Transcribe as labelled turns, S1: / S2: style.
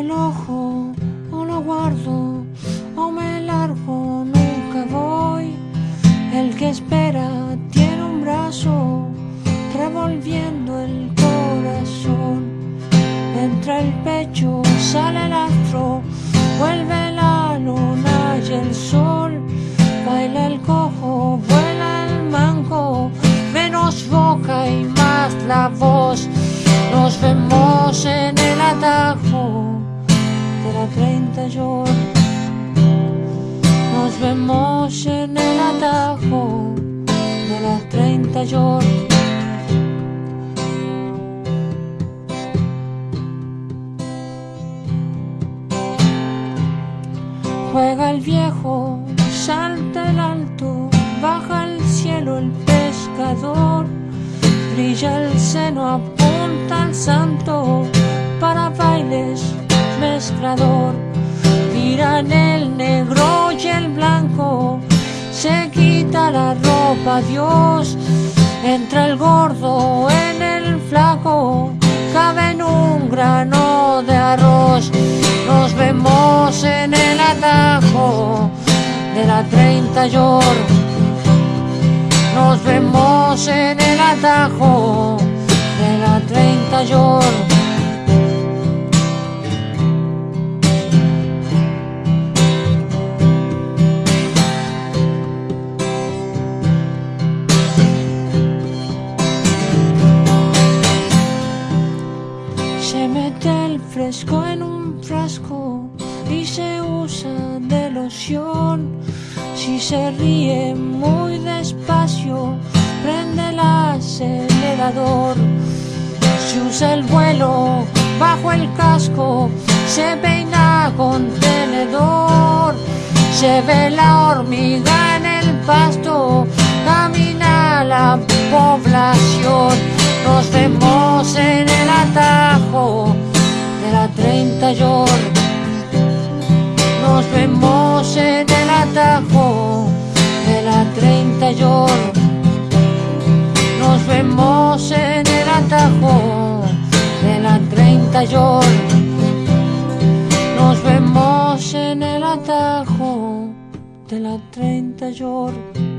S1: el ojo o lo guardo o me largo, nunca voy. El que espera tiene un brazo revolviendo el corazón. Entra el pecho, sale el astro, vuelve la luna y el sol. Baila el cojo, vuela el mango, menos boca y más la voz. 30 York. Nos vemos en el atajo de la 30 York. Juega el viejo, salta el alto, baja al cielo el pescador, brilla el seno, apunta al santo, para bailes mezclador, tiran el negro y el blanco, se quita la ropa Dios, entra el gordo en el flaco, cabe en un grano de arroz, nos vemos en el atajo de la 30 York. Nos vemos en el atajo de la 30 York. El fresco en un frasco y se usa de loción. Si se ríe muy despacio, prende el acelerador. Si usa el vuelo bajo el casco, se peina con tenedor. Se ve la hormiga en el pasto, camina la población. 30 York. Nos vemos en el atajo de la 30 York.